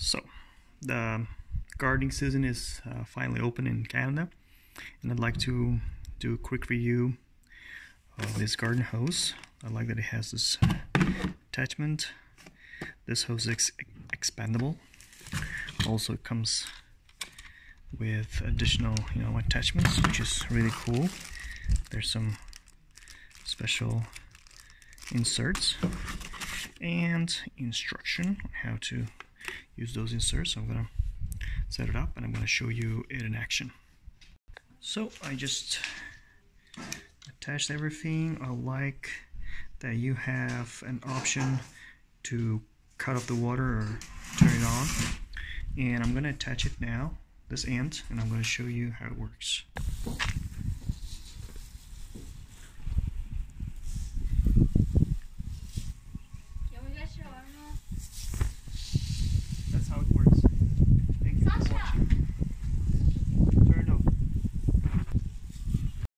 So, the gardening season is uh, finally open in Canada, and I'd like to do a quick review of this garden hose. I like that it has this attachment. This hose is ex expandable. Also, it comes with additional, you know, attachments, which is really cool. There's some special inserts and instruction on how to use those inserts. So I'm gonna set it up and I'm gonna show you it in action. So I just attached everything. I like that you have an option to cut off the water or turn it on. And I'm gonna attach it now, this end, and I'm gonna show you how it works.